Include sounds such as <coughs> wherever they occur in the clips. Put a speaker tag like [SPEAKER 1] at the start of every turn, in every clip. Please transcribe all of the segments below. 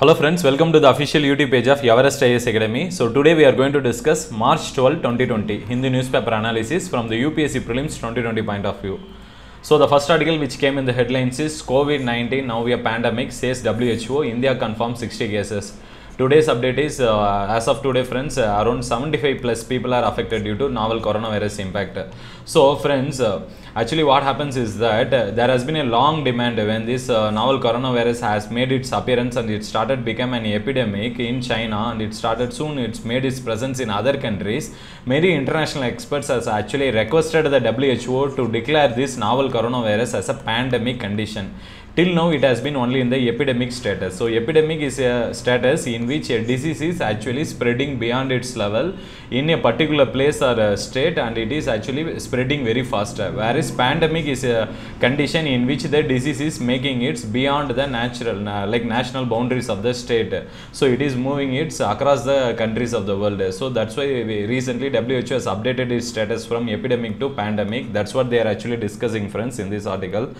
[SPEAKER 1] Hello friends, welcome to the official YouTube page of Everest IAS Academy. So today we are going to discuss March 12, 2020 Hindu newspaper analysis from the UPSC prelims 2020 point of view. So the first article which came in the headlines is COVID-19 now we are pandemic says WHO India confirms 60 cases. Today's update is uh, as of today friends uh, around 75 plus people are affected due to novel coronavirus impact. So friends uh, actually what happens is that uh, there has been a long demand when this uh, novel coronavirus has made its appearance and it started become an epidemic in China and it started soon it's made its presence in other countries. Many international experts has actually requested the WHO to declare this novel coronavirus as a pandemic condition till now it has been only in the epidemic status. So epidemic is a status in which a disease is actually spreading beyond its level in a particular place or a state and it is actually spreading very fast. Whereas pandemic is a condition in which the disease is making its beyond the natural like national boundaries of the state. So it is moving it across the countries of the world. So that's why recently WHO has updated its status from epidemic to pandemic. That's what they are actually discussing friends in this article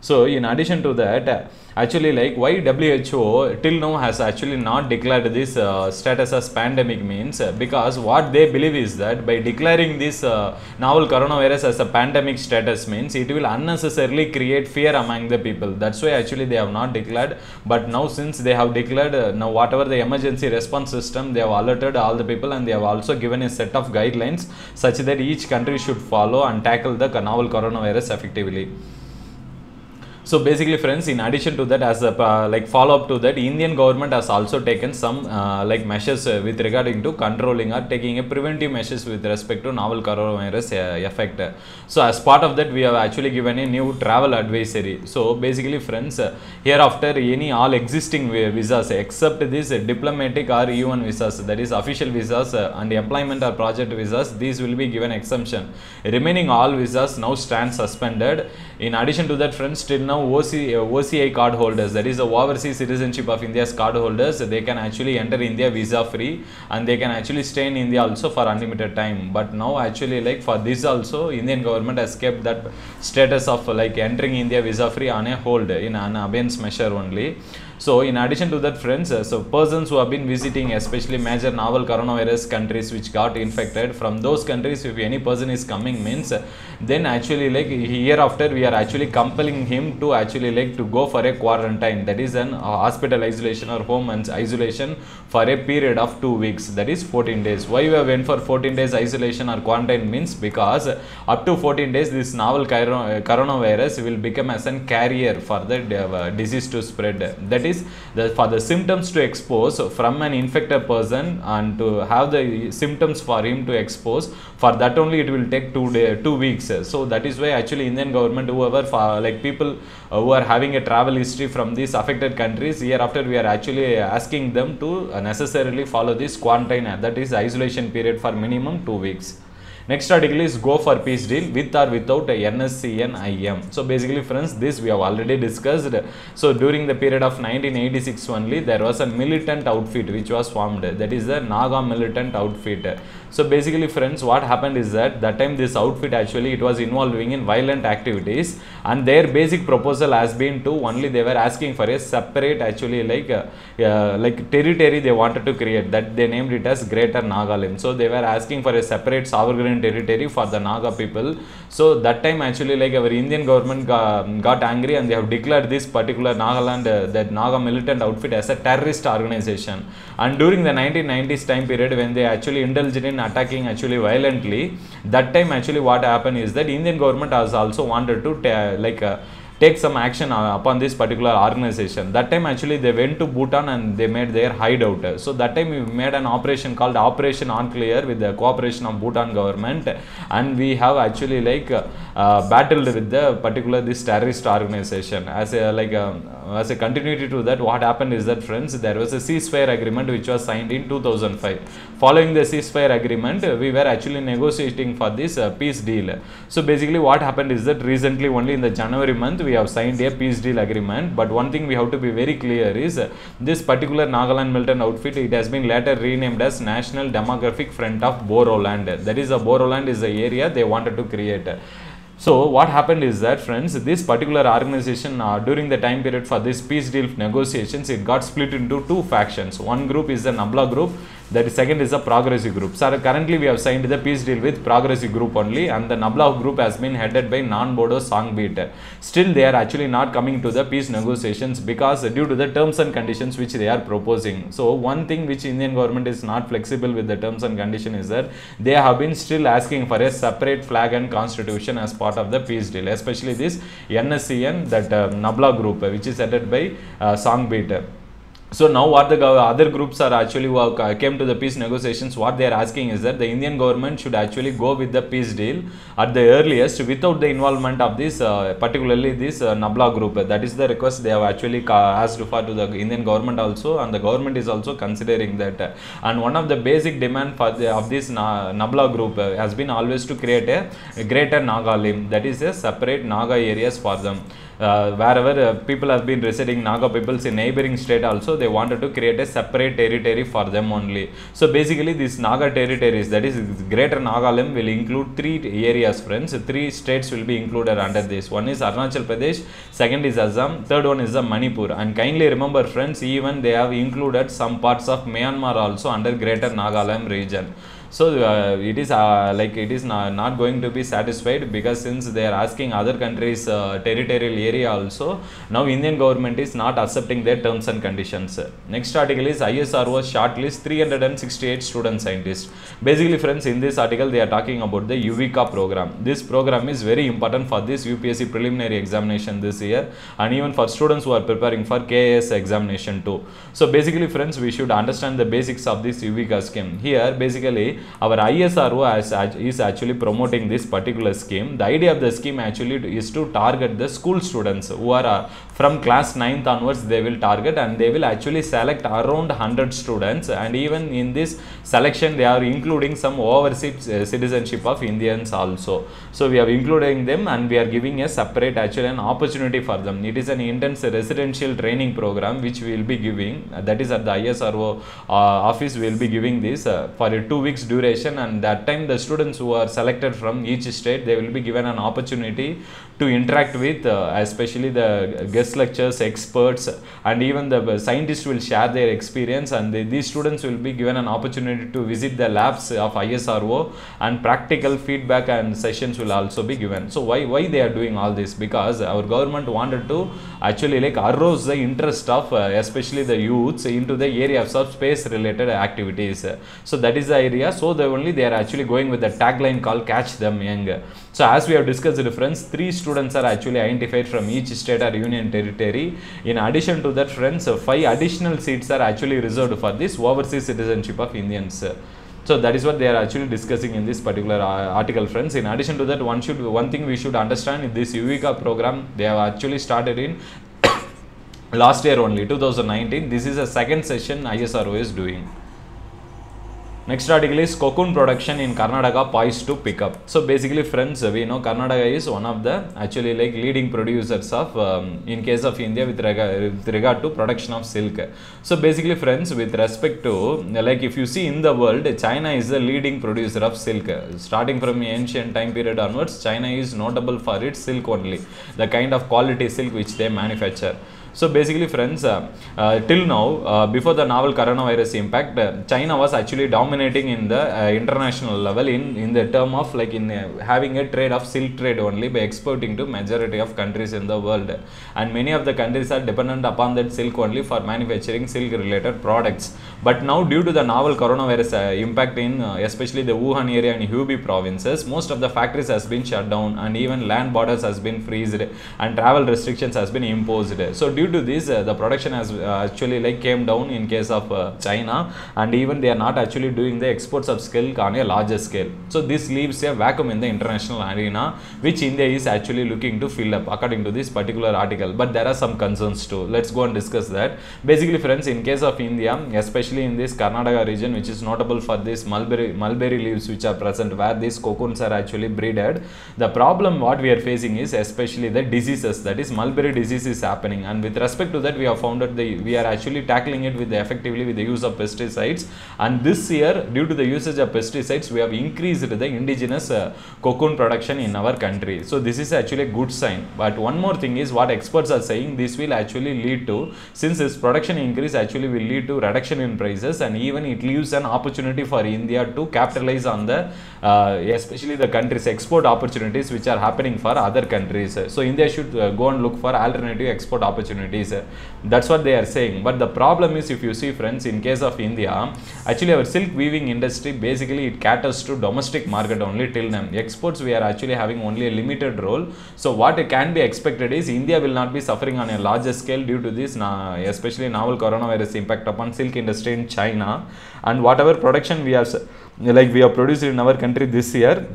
[SPEAKER 1] so in addition to that, actually like why WHO till now has actually not declared this uh, status as pandemic means uh, because what they believe is that by declaring this uh, novel coronavirus as a pandemic status means it will unnecessarily create fear among the people. That's why actually they have not declared. But now since they have declared uh, now whatever the emergency response system they have alerted all the people and they have also given a set of guidelines such that each country should follow and tackle the novel coronavirus effectively. So basically, friends, in addition to that, as a uh, like follow up to that, Indian government has also taken some uh, like measures uh, with regarding to controlling or taking a preventive measures with respect to novel coronavirus uh, effect. So as part of that, we have actually given a new travel advisory. So basically, friends, uh, hereafter any all existing visas except this diplomatic or E1 visas, that is official visas uh, and employment or project visas, these will be given exemption. Remaining all visas now stand suspended. In addition to that, friends, till now OC, uh, OCI card holders, that is the overseas citizenship of India's card holders, they can actually enter India visa free and they can actually stay in India also for unlimited time. But now actually like for this also, Indian government has kept that status of like entering India visa free on a hold in an abeyance measure only. So in addition to that friends, uh, so persons who have been visiting especially major novel coronavirus countries which got infected from those countries if any person is coming means uh, then actually like hereafter we are actually compelling him to actually like to go for a quarantine that is an uh, hospital isolation or home and isolation for a period of 2 weeks that is 14 days. Why we have went for 14 days isolation or quarantine means because up to 14 days this novel coronavirus will become as a carrier for the disease to spread. That is the, for the symptoms to expose from an infected person and to have the symptoms for him to expose for that only it will take two day, two weeks. So that is why actually indian government whoever for, like people uh, who are having a travel history from these affected countries year hereafter we are actually asking them to necessarily follow this quarantine that is isolation period for minimum two weeks Next article is go for peace deal with or without a NSCN-IM. So basically friends, this we have already discussed. So during the period of 1986 only, there was a militant outfit which was formed. That is the Naga militant outfit. So basically friends, what happened is that that time this outfit actually it was involving in violent activities and their basic proposal has been to only they were asking for a separate actually like uh, uh, like territory they wanted to create that they named it as Greater Nagaland. So they were asking for a separate sovereign territory for the Naga people. So that time actually like our Indian government got, got angry and they have declared this particular Nagaland, uh, that Naga militant outfit as a terrorist organization. And during the 1990s time period when they actually indulged in attacking actually violently, that time actually what happened is that Indian government has also wanted to like uh, take some action uh, upon this particular organization. That time actually they went to Bhutan and they made their hideout. So that time we made an operation called Operation All Clear with the cooperation of Bhutan government and we have actually like uh, uh, battled with the particular this terrorist organization. As a like a, as a continuity to that what happened is that friends there was a ceasefire agreement which was signed in 2005. Following the ceasefire agreement we were actually negotiating for this uh, peace deal. So basically what happened is that recently only in the January month we have signed a peace deal agreement but one thing we have to be very clear is uh, this particular Nagaland militant outfit it has been later renamed as National Demographic Front of Bodoland that is a Bodoland is the area they wanted to create So what happened is that friends, this particular organization uh, during the time period for this peace deal negotiations, it got split into two factions. One group is the Nabla group, that is second is the progressive group. So currently we have signed the peace deal with progressive group only, and the Nabla group has been headed by non-Bodo Sangbeat. Still, they are actually not coming to the peace negotiations because due to the terms and conditions which they are proposing. So one thing which Indian government is not flexible with the terms and condition is that they have been still asking for a separate flag and constitution as part of the peace deal, especially this NSCN, that uh, Nabla group, which is headed by uh. So now what the other groups are actually came to the peace negotiations, what they are asking is that the Indian government should actually go with the peace deal at the earliest without the involvement of this, uh, particularly this uh, Nabla group. That is the request they have actually asked for to the Indian government also, and the government is also considering that. And one of the basic demand for the, of this Na- Nabla group uh, has been always to create a, a greater Nagalim, that is a separate Naga areas for them wherever uh, people have been residing Naga peoples in neighboring state also they wanted to create a separate territory for them only. So basically these Naga territories that is greater Nagaland will include three areas friends. Three states will be included under this. One is Arunachal Pradesh second is Assam third one is the Manipur. And kindly remember friends even they have included some parts of Myanmar also under greater Nagaland region so uh, it is uh, like it is not, not going to be satisfied because since they are asking other countries uh, territorial area also now indian government is not accepting their terms and conditions. Next article is isro shortlist 368 student scientists. Basically friends in this article they are talking about the YUVIKA program. This program is very important for this upsc preliminary examination this year and even for students who are preparing for kas examination too. So basically friends we should understand the basics of this YUVIKA scheme. Here basically our ISRO is actually promoting this particular scheme. The idea of the scheme actually is to target the school students who are from class 9th onwards they will target and they will actually select around 100 students and even in this selection they are including some overseas uh, citizenship of Indians also. So we are including them and we are giving a separate actually an opportunity for them. It is an intense residential training program which we will be giving that is at the ISRO uh, office we will be giving this uh, for a two weeks duration and that time the students who are selected from each state they will be given an opportunity to interact with uh, especially the guest lectures experts and even the scientists will share their experience and these students will be given an opportunity to visit the labs of ISRO and practical feedback and sessions will also be given. So why why they are doing all this? Because our government wanted to actually like arouse the interest of uh, especially the youths into the area of space related activities. So that is the area so they only they are actually going with the tagline called catch them young so as we have discussed the friends three students are actually identified from each state or union territory. In addition to that friends five additional seats are actually reserved for this overseas citizenship of indians. So that is what they are actually discussing in this particular uh, article friends. In addition to that one should one thing we should understand in this YUVIKA program they have actually started in <coughs> last year only 2019 this is a second session isro is doing Next article is cocoon production in Karnataka poised to pick up. So basically, friends, we know Karnataka is one of the actually like leading producers of um, in case of India with regard, with regard to production of silk. So basically, friends, with respect to like if you see in the world, China is the leading producer of silk. Starting from ancient time period onwards, China is notable for its silk only, the kind of quality silk which they manufacture. So basically, friends, uh, uh, till now, uh, before the novel coronavirus impact, China was actually dominating in the international level in, in the term of like in having a trade of silk trade only by exporting to majority of countries in the world. And many of the countries are dependent upon that silk only for manufacturing silk related products. But now due to the novel coronavirus impact in especially the Wuhan area and Hubei provinces, most of the factories has been shut down and even land borders has been freezed and travel restrictions has been imposed. So due to this, uh, the production has uh, actually like came down in case of uh, China and even they are not actually doing the exports of silk on a larger scale. So this leaves a vacuum in the international arena which India is actually looking to fill up according to this particular article. But there are some concerns too. Let's go and discuss that. Basically friends, in case of India, especially in this Karnataka region which is notable for this mulberry, mulberry leaves which are present where these cocoons are actually breeded, the problem what we are facing is especially the diseases that is mulberry disease is happening and with respect to that, we have found that the we are actually tackling it with effectively with the use of pesticides. And this year, due to the usage of pesticides, we have increased the indigenous uh, cocoon production in our country. So this is actually a good sign. But one more thing is what experts are saying. This will actually lead to since this production increase actually will lead to reduction in prices and even it leaves an opportunity for India to capitalize on the uh, especially the country's export opportunities which are happening for other countries. So India should uh, go and look for alternative export opportunities. That's what they are saying. But the problem is if you see friends in case of India actually our silk weaving industry basically it caters to domestic market only till now. Exports we are actually having only a limited role. So what can be expected is India will not be suffering on a larger scale due to this especially novel coronavirus impact upon silk industry in China and whatever production we are like we have produced in our country this year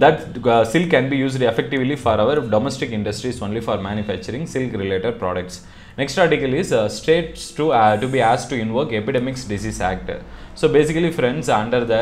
[SPEAKER 1] that uh, silk can be used effectively for our domestic industries only for manufacturing silk related products. Next article is uh, states to uh, to be asked to invoke epidemics disease act so basically friends under the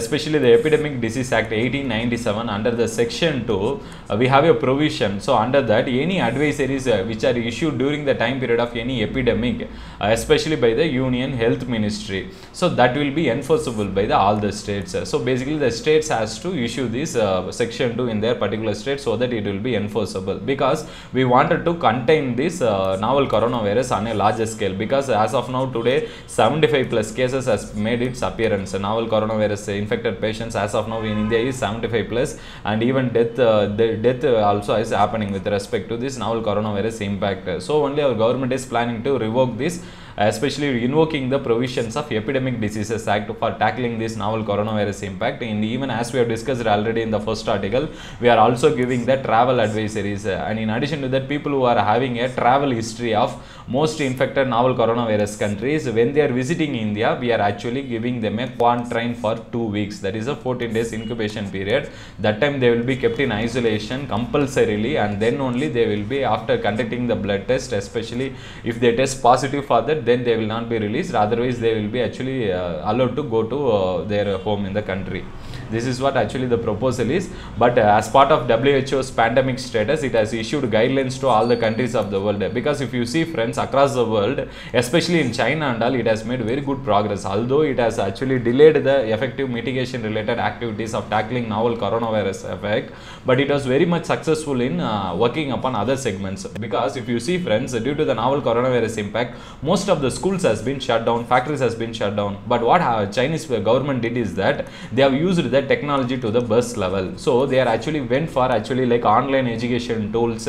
[SPEAKER 1] especially the epidemic disease act 1897 under the section 2 uh, we have a provision. So under that any advisories uh, which are issued during the time period of any epidemic uh, especially by the union health ministry. So that will be enforceable by the all the states so basically the states has to issue this uh, section 2 in their particular state so that it will be enforceable. Because we wanted to contain this uh, novel coronavirus on a larger scale. Because as of now today 75 plus cases has made its appearance. The novel coronavirus infected patients as of now in india is 75 plus and even death uh, death also is happening with respect to this novel coronavirus impact. So only our government is planning to revoke this especially invoking the provisions of epidemic diseases act for tackling this novel coronavirus impact. And even as we have discussed already in the first article we are also giving the travel advisories. And in addition to that people who are having a travel history of most infected novel coronavirus countries when they are visiting india we are actually giving them a quarantine for two weeks. That is a 14 days incubation period. That time they will be kept in isolation compulsorily and then only they will be after conducting the blood test especially if they test positive for that then they will not be released. Otherwise they will be actually uh, allowed to go to uh, their home in the country this is what actually the proposal is. But uh, as part of WHO's pandemic status it has issued guidelines to all the countries of the world. Because if you see friends across the world especially in china and all it has made very good progress. Although it has actually delayed the effective mitigation related activities of tackling novel coronavirus effect but it was very much successful in uh, working upon other segments. Because if you see friends due to the novel coronavirus impact most of the schools has been shut down factories has been shut down. But what uh, chinese government did is that they have used the technology to the bus level. So they are actually went for actually like online education tools.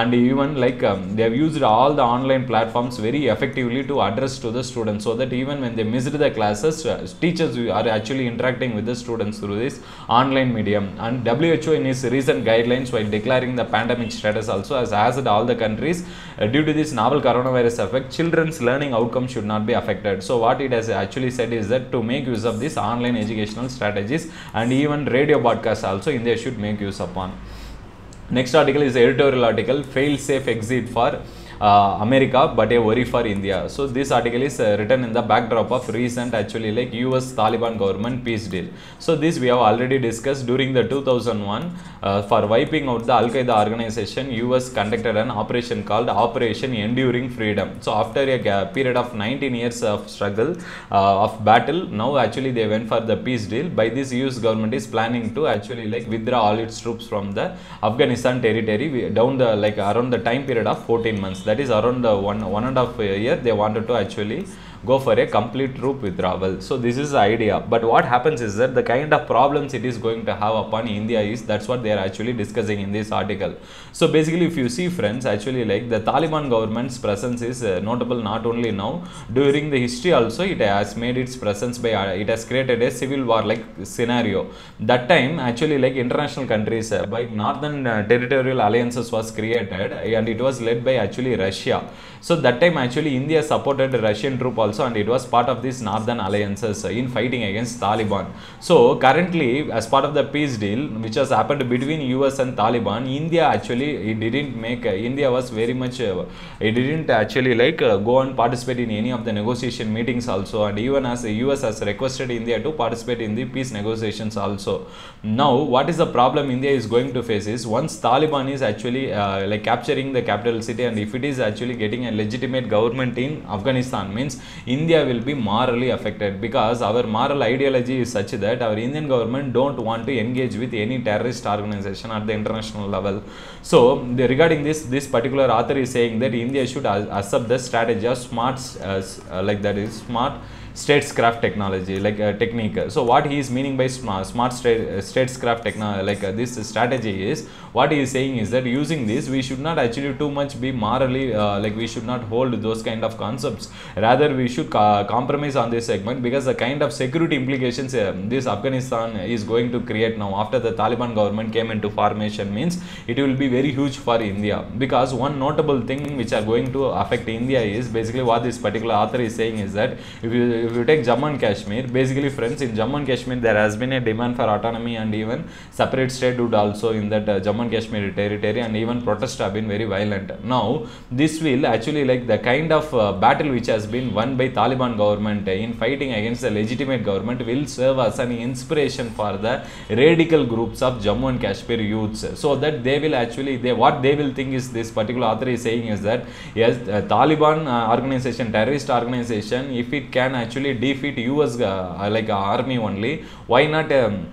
[SPEAKER 1] And even like um, they have used all the online platforms very effectively to address to the students so that even when they missed the classes uh, teachers are actually interacting with the students through this online medium. And WHO in its recent guidelines while declaring the pandemic status also has asked all the countries Uh, due to this novel coronavirus effect children's learning outcomes should not be affected so what it has actually said is that to make use of this online educational strategies and even radio broadcasts also India should make use upon. Next article is editorial article fail safe exit for uh, America but a worry for India. So this article is uh, written in the backdrop of recent actually like US Taliban government peace deal. So this we have already discussed during the 2001 uh, for wiping out the Al Qaeda organization. US conducted an operation called Operation Enduring Freedom. So after a period of 19 years of struggle uh, of battle, now actually they went for the peace deal. By this, US government is planning to actually like withdraw all its troops from the Afghanistan territory down the like around the time period of 14 months that is around one one and a half year they wanted to actually go for a complete troop withdrawal so this is the idea. But what happens is that the kind of problems it is going to have upon india is that's what they are actually discussing in this article. So basically if you see friends actually like the taliban government's presence is uh, notable not only now. During the history also it has made its presence by uh, it has created a civil war like scenario. That time actually like international countries uh, by northern territorial alliances was created and it was led by actually russia. So that time actually India supported Russian troop also and it was part of these northern alliances in fighting against Taliban. So currently as part of the peace deal which has happened between US and Taliban, India actually it didn't make, India was very much, uh, it didn't actually like uh, go and participate in any of the negotiation meetings also and even as the US has requested India to participate in the peace negotiations also. Now what is the problem India is going to face is once Taliban is actually uh, like capturing the capital city and if it is actually getting a legitimate government in Afghanistan means India will be morally affected because our moral ideology is such that our Indian government don't want to engage with any terrorist organization at the international level. So the, regarding this, this particular author is saying that India should accept the strategy of smart, uh, like that is smart statescraft technology like uh, technique. So what he is meaning by smart smart state, statescraft technology like uh, this strategy is what he is saying is that using this we should not actually too much be morally uh, like we should not hold those kind of concepts. Rather we should compromise on this segment because the kind of security implications this afghanistan is going to create now after the taliban government came into formation means it will be very huge for india. Because one notable thing which are going to affect india is basically what this particular author is saying is that if you if you take Jammu and Kashmir, basically friends, in Jammu and Kashmir there has been a demand for autonomy and even separate statehood also in that uh, Jammu and Kashmir territory and even protests have been very violent. Now, this will actually like the kind of uh, battle which has been won by Taliban government in fighting against the legitimate government will serve as an inspiration for the radical groups of Jammu and Kashmir youths so that they will actually, they what they will think is this particular author is saying is that yes, uh, Taliban organization, terrorist organization, if it can actually actually defeat US uh, like uh, army only. Why not? Um,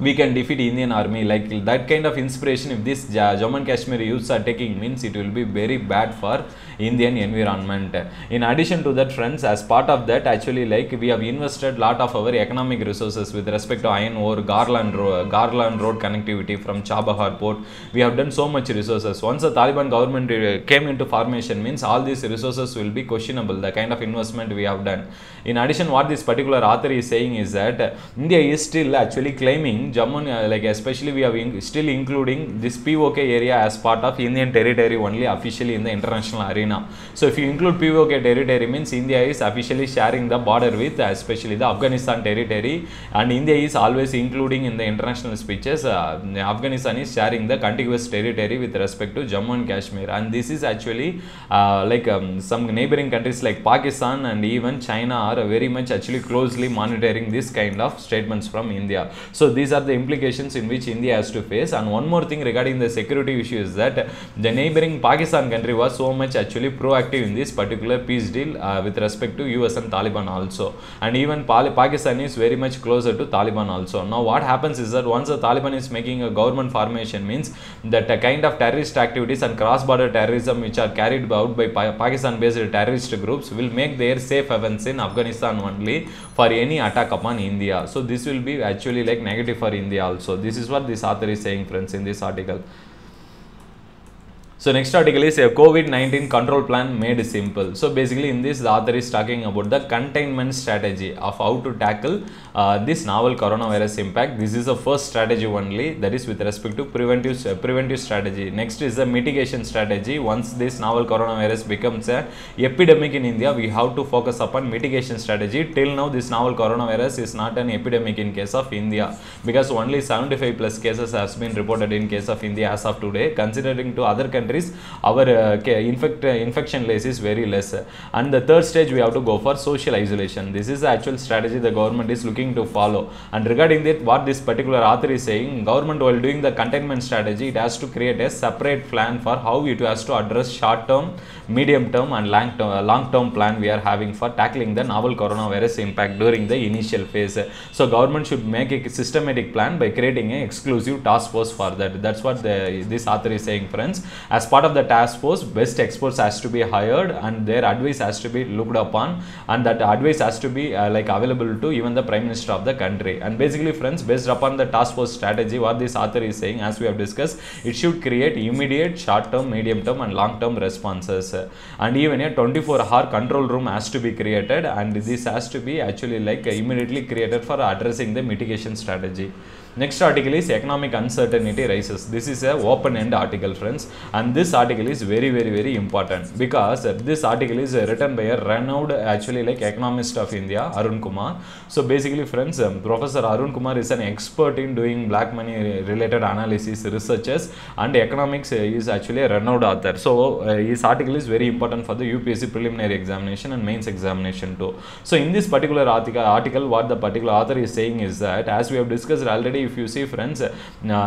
[SPEAKER 1] we can defeat Indian army like that kind of inspiration if this Jammu and Kashmir youths are taking means it will be very bad for Indian environment. In addition to that friends as part of that actually like we have invested lot of our economic resources with respect to iron ore, Garland, Ro Garland road connectivity from Chabahar port. We have done so much resources. Once the Taliban government uh, came into formation means all these resources will be questionable the kind of investment we have done. In addition what this particular author is saying is that India is still actually claiming Jammu, uh, like especially we are in, still including this POK area as part of Indian territory only officially in the international arena. So if you include POK territory means India is officially sharing the border with especially the Afghanistan territory and India is always including in the international speeches uh, Afghanistan is sharing the contiguous territory with respect to Jammu and Kashmir and this is actually uh, like um, some neighboring countries like Pakistan and even China are very much actually closely monitoring this kind of statements from India. So these are the implications in which India has to face. And one more thing regarding the security issue is that the neighboring Pakistan country was so much actually proactive in this particular peace deal uh, with respect to US and Taliban also. And even Pakistan is very much closer to Taliban also. Now what happens is that once the Taliban is making a government formation means that a kind of terrorist activities and cross-border terrorism which are carried out by Pakistan-based terrorist groups will make their safe havens in Afghanistan only for any attack upon India. So this will be actually like negative for India also. This is what this author is saying friends in this article. So next article is a COVID-19 control plan made simple. So basically in this the author is talking about the containment strategy of how to tackle uh, this novel coronavirus impact. This is the first strategy only that is with respect to preventive uh, preventive strategy. Next is the mitigation strategy. Once this novel coronavirus becomes a epidemic in India, we have to focus upon mitigation strategy. Till now this novel coronavirus is not an epidemic in case of India because only 75 plus cases has been reported in case of India as of today. Considering to other countries countries our uh, infect, uh, infection rate is very less and the third stage we have to go for social isolation this is the actual strategy the government is looking to follow. And regarding that what this particular author is saying government while doing the containment strategy it has to create a separate plan for how it has to address short term medium term and long term, long term plan we are having for tackling the novel coronavirus impact during the initial phase. So government should make a systematic plan by creating an exclusive task force for that. That's what the, this author is saying friends. As part of the task force best experts has to be hired and their advice has to be looked upon and that advice has to be uh, like available to even the prime minister of the country. And basically friends based upon the task force strategy what this author is saying as we have discussed it should create immediate short term medium term and long term responses and even a 24 hour control room has to be created. And this has to be actually like immediately created for addressing the mitigation strategy Next article is economic uncertainty rises. This is a open end article, friends, and this article is very very very important because this article is written by a renowned actually like economist of India, Arun Kumar. So basically, friends, um, Professor Arun Kumar is an expert in doing black money related analysis, researches, and economics uh, is actually a renowned author. So uh, his article is very important for the UPSC preliminary examination and mains examination too. So in this particular article, article what the particular author is saying is that as we have discussed already, if you see friends, uh,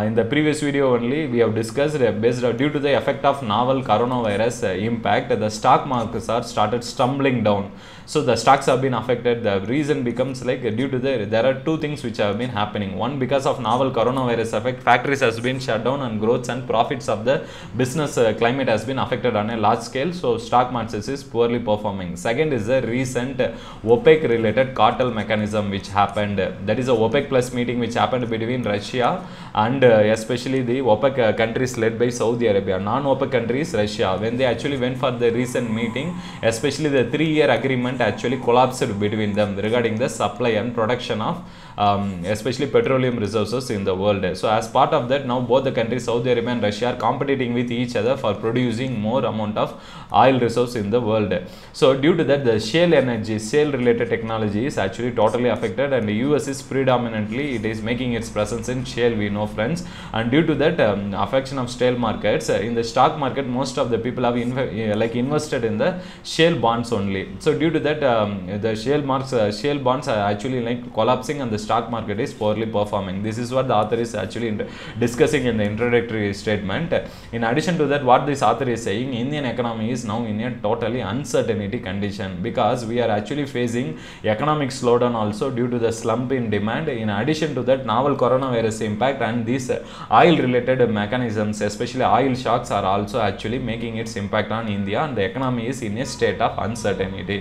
[SPEAKER 1] in the previous video only we have discussed uh, based on- due to the effect of novel coronavirus uh, impact, the stock markets are started stumbling down. So the stocks have been affected. The reason becomes like due to the there are two things which have been happening. One because of novel coronavirus effect, factories has been shut down and growths and profits of the business uh, climate has been affected on a large scale. So stock markets is poorly performing. Second is the recent OPEC related cartel mechanism which happened. That is a OPEC plus meeting which happened between Russia and uh, especially the OPEC uh, countries led by Saudi Arabia. Non-OPEC countries, Russia. When they actually went for the recent meeting, especially the three-year agreement actually collapsed between them regarding the supply and production of um, especially petroleum resources in the world. So as part of that, now both the countries, Saudi Arabia and Russia, are competing with each other for producing more amount of oil resource in the world. So due to that, the shale energy, shale related technology is actually totally affected and the US is predominantly, it is making its presence in shale, we know friends. And due to that um, affection of shale markets, uh, in the stock market, most of the people have inv- uh, like invested in the shale bonds only. So due to that, um, the shale marks, uh, shale bonds are actually like collapsing and the stock market is poorly performing. This is what the author is actually discussing in the introductory statement. In addition to that, what this author is saying, Indian economy is now in a totally uncertainty condition because we are actually facing economic slowdown also due to the slump in demand. In addition to that, novel coronavirus impact and these oil related mechanisms, especially oil shocks, are also actually making its impact on India and the economy is in a state of uncertainty.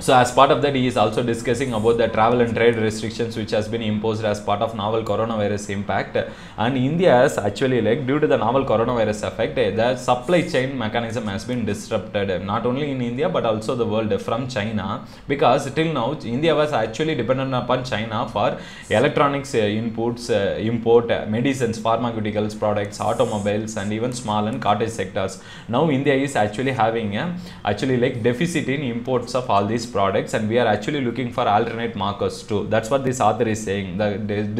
[SPEAKER 1] So as part of that, he is also discussing about the travel and trade restrictions which has been imposed as part of novel coronavirus impact. And India has actually like due to the novel coronavirus effect, eh, the supply chain mechanism has been disrupted, eh, not only in India but also the world eh, from China because till now India was actually dependent upon China for electronics inputs, import, medicines, pharmaceuticals products, automobiles and even small and cottage sectors. Now India is actually having a actually like deficit in imports of all these products and we are actually looking for alternate markers too. That's what this author is saying. The,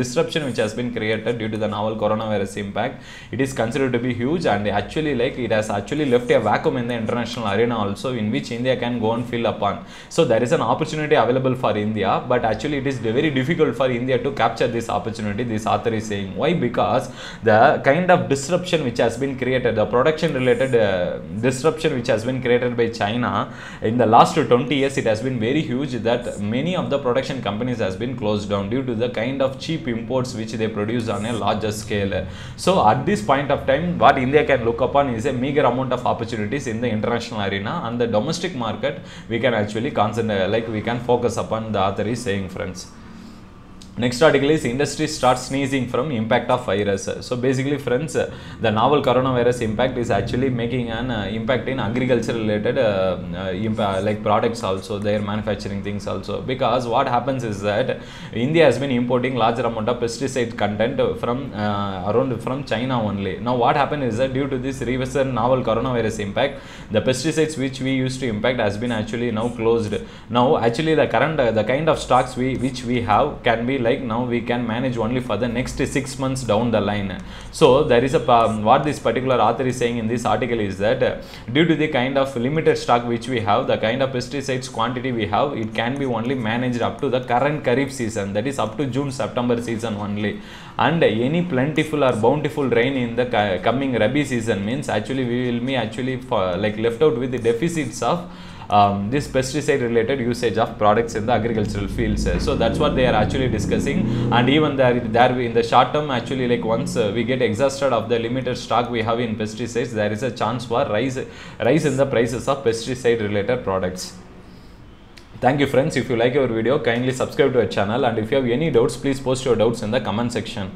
[SPEAKER 1] disruption which has been created due to the novel coronavirus impact, it is considered to be huge and actually like it has actually left a vacuum in the international arena also in which India can go and fill upon. So there is an opportunity available for India but actually it is very difficult for India to capture this opportunity this author is saying. Why? Because the kind of disruption which has been created, the production related uh, disruption which has been created by China in the last 20 years it has been very huge that many of the production companies has been closed down due to the kind of cheap imports which they produce on a larger scale. So at this point of time what India can look upon is a meager amount of opportunities in the international arena and the domestic market we can actually concentrate like we can focus upon the author is saying friends. Next article is industry starts sneezing from impact of virus. So basically, friends, the novel coronavirus impact is actually making an uh, impact in agriculture related uh, uh, like products also, their manufacturing things also. Because what happens is that India has been importing larger amount of pesticide content from around from China only. Now what happened is that due to this recent novel coronavirus impact, the pesticides which we used to impact has been actually now closed. Now actually the current the kind of stocks we which we have can be like now we can manage only for the next six months down the line. So there is a what this particular author is saying in this article is that uh, due to the kind of limited stock which we have, the kind of pesticides quantity we have, it can be only managed up to the current Kharif season, that is up to June September season only. And any plentiful or bountiful rain in the coming Rabi season means actually we will be actually for, like left out with the deficits of um, this pesticide related usage of products in the agricultural fields Uh, so that's what they are actually discussing. And even there there in the short term actually like once uh, we get exhausted of the limited stock we have in pesticides there is a chance for rise rise in the prices of pesticide related products. Thank you friends. If you like our video kindly subscribe to our channel. And if you have any doubts please post your doubts in the comment section